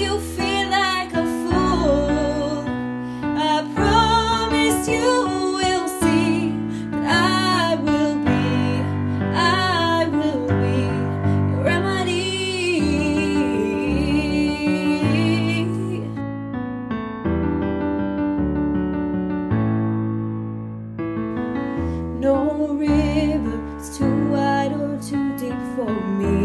you feel like a fool, I promise you will see that I will be, I will be your remedy. No river is too wide or too deep for me.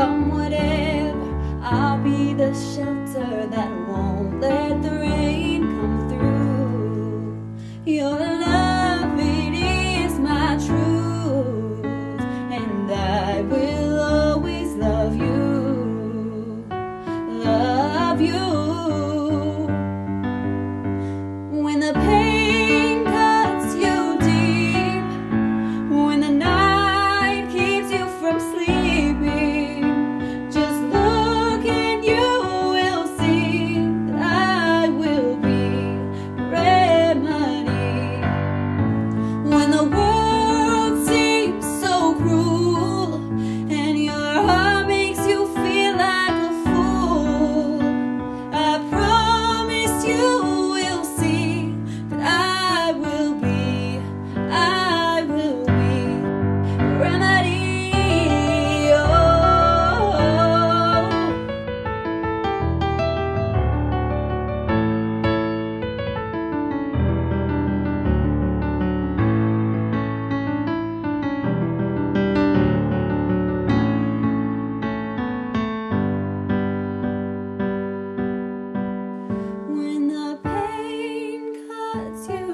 come whatever, I'll be the shelter that won't. hurts you.